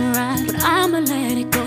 right, but I'ma let it go.